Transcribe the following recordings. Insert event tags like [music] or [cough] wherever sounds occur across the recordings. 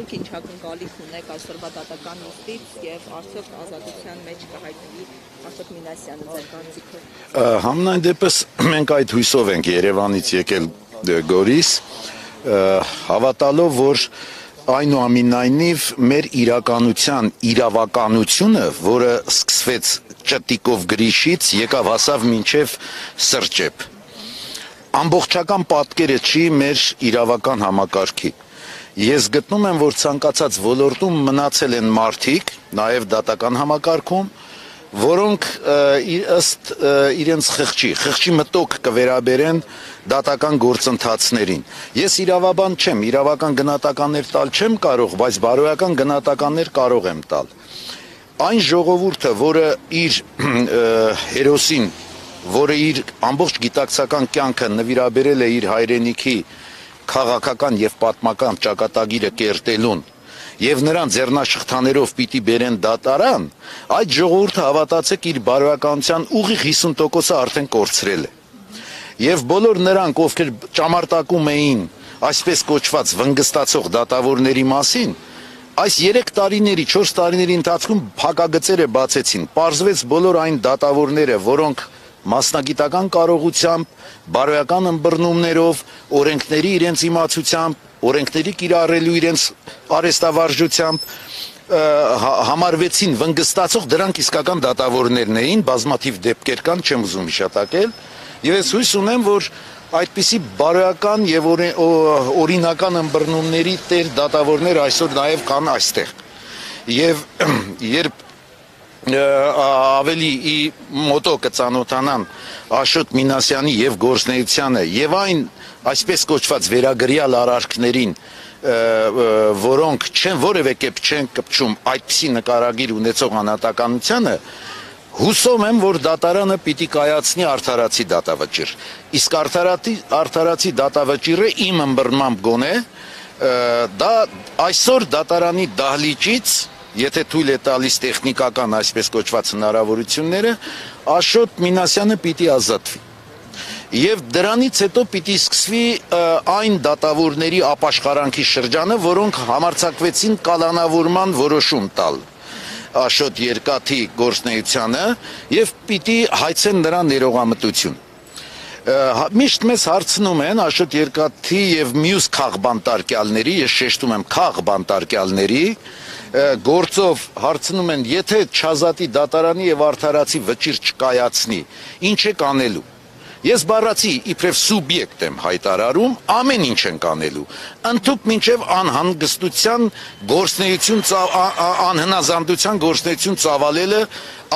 Դուք ինչ ակնկալիք ունեք այսօրվա դատական նիստից եւ արդյոք ազատության մեջ կհայտնվի Աշոտ Մինասյանը ձեր կարծիքով։ Համնայն դեպս մենք այդ հույսով ենք Երևանից եկել Գորիս, հավատալով, որ այնուամենայնիվ մեր իրականության իրավականությունը, որը սկսվեց ճտիկով գրիշից, եկավ հասավ մինչև սրճեպ։ Ամբողջական պատկերը չի մեր իրավական համակարգի։ Ես գտնում եմ, որ ցանկացած ոլորտում մնացել են մարդիկ, նաև դատական համակարգում, որոնք ըստ իրենց խղճի, խղճի մտոք կվերաբերեն դատական գործընթացներին։ Ես իրավաբան չեմ, իրավական գնահատականներ տալ չեմ կարող, բայց բարոյական գնահատականներ կարող եմ տալ։ Այն ժողովուրդը, որը իր հերոսին, որը իր ամբողջ գիտակցական կյանքը նվիրաբերել է իր հայրենիքի քաղաքական եւ պատմական ճակատագիրը կերտելուն, եւ նրան ձեռնաշխտաներով պիտի բերեն դատարան, այդ ժողովուրդը հավատացեք իր բարոյականության ուղիղ 50%-ը արդեն կորցրել է։ Եվ բոլոր նրանք, ովքեր ճամարտակում էին այսպես կոչված վնգստացող դատավորների մասին, այս 3 տարիների, 4 տարիների ընթացքում փակագծերը բացեցին։ Պարզվեց բոլոր այն դատավորները, որոնք մասնագիտական կարողությամբ, բարոյական ըմբռնումներով, օրենքների իրենց իմացությամբ, օրենքների կիրառելու իրենց արեստավարժությամբ հա, համարվեցին վնգստացող դրանք իսկական դատավորներն էին, բազմաթիվ դեպքեր կան, չեմ ուզում հիշատակել, եւ ես հույս ունեմ, որ այդպիսի բարոյական եւ օրինական ըմբռնումների տեր դատավորներ այսօր նաեւ կան այստեղ։ Եվ [clears throat] երբ ավելի ի մոտո կծանոթանան Աշոտ Մինասյանի եւ գործնեությանը եւ այն այսպես կոչված վերագրյալ արարքներին որոնք չեն որևէ կերպ չեն կպչում այդպիսի նկարագիր ունեցող անհատականությանը հուսով եմ որ դատարանը պիտի կայացնի արդարացի դատավճիռ իսկ արդարացի արդարացի դատավճիռը իմ ըմբռնմամբ գոնե դա այսօր դատարանի դահլիճից եթե թույլ է տալիս տեխնիկական այսպես կոչված հնարավորությունները, Աշոտ Մինասյանը պիտի ազատվի։ Եվ դրանից հետո պիտի սկսվի այն դատավորների ապաշխարանքի շրջանը, որոնք համարցակվեցին կալանավորման որոշում տալ Աշոտ Երկաթի գործնեությանը եւ պիտի հայցեն նրա ներողամտություն հա, միշտ մեզ հարցնում են Աշոտ Երկաթի եւ մյուս քաղբանտարկյալների, ես շեշտում եմ քաղբանտարկյալների, գործով հարցնում են, եթե չազատի դատարանի եւ արդարացի վճիր չկայացնի, ինչ է կանելու։ Ես բառացի իբրև սուբյեկտ եմ հայտարարում, ամեն ինչ են կանելու։ Ընթուք մինչև անհանգստության գործնեություն անհնազանդության գործնեություն ծավալելը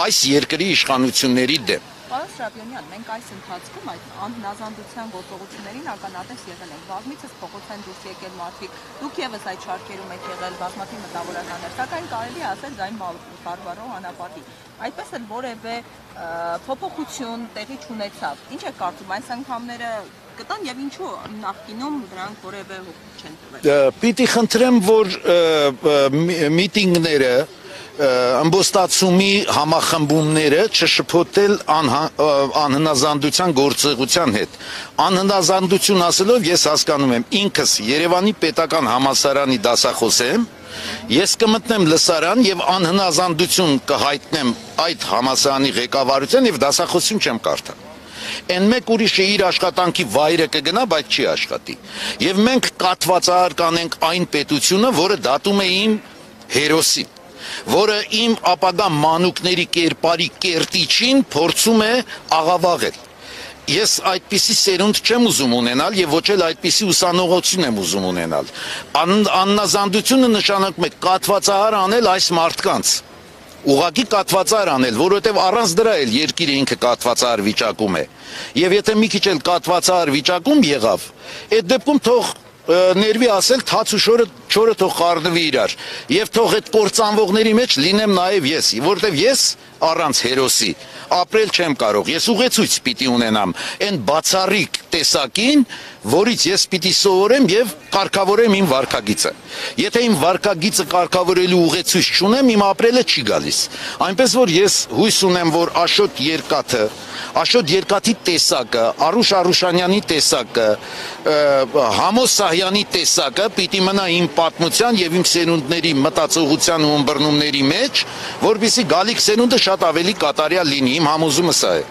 այս երկրի իշխանությունների դեմ։ Պարոն Շրաբյոնյան, մենք այս ընթացքում այդ անհնազանդության գործողություններին ականատես եղել ենք։ Բազմիցս փողոց են դուրս եկել մարդիկ։ Դուք եւս այդ շարքերում եք եղել բազմաթիվ մտավորականներ, սակայն կարելի է ասել ձայն բարբարող անապատի։ Այդպես էլ որևէ փոփոխություն տեղի չունեցավ։ Ինչ է կարծում այս անգամները կտան եւ ինչու նախկինում դրանք որևէ հոգ չեն տվել։ Պիտի խնդրեմ, որ միտինգները ըմբոստացումի համախմբումները չշփոթել անհնազանդության գործողության հետ։ Անհնազանդություն ասելով ես հասկանում եմ ինքս Երևանի պետական համասարանի դասախոս եմ, ես կմտնեմ լսարան եւ անհնազանդություն կհայտնեմ այդ համասարանի ղեկավարության եւ դասախոսություն չեմ կարդա այն մեկ ուրիշը իր աշխատանքի վայրը կգնա, բայց չի աշխատի։ Եվ մենք կատվածահար կանենք այն պետությունը, որը դատում է իմ հերոսին որը իմ ապագա մանուկների կերպարի կերտիչին փորձում է աղավաղել ես այդպիսի սերունդ չեմ ուզում ունենալ եւ ոչ էլ այդպիսի ուսանողություն եմ ուզում ունենալ Ան, աննազանդությունը նշանակում է կատվածահար անել այս մարդկանց ուղակի կատվածար անել, որովհետև առանց դրա էլ երկիրը ինքը կատվածար վիճակում է։ Եվ եթե մի քիչ էլ կատվածար վիճակում եղավ, այդ դեպքում թող ներվի ասել թաց ու շորը չորը թող խառնվի իրար եւ թող այդ կործանվողների մեջ լինեմ նաեւ ես որովհետեւ ես առանց հերոսի ապրել չեմ կարող ես ուղեցույց պիտի ունենամ այն բացառիկ տեսակին որից ես պիտի սովորեմ եւ կարգավորեմ իմ վարկագիծը եթե իմ վարկագիծը կարգավորելու ուղեցույց չունեմ իմ ապրելը չի գալիս այնպես որ ես հույս ունեմ որ աշոտ երկաթը Աշոտ Երկաթի տեսակը, Արուշ Արուշանյանի տեսակը, Համոս Սահյանի տեսակը պիտի մնա իմ պատմության եւ իմ սերունդների մտածողության ու ըմբռնումների մեջ, որբիսի գալիք սերունդը շատ ավելի կատարյալ լինի։ Իմ համոզումը սա է։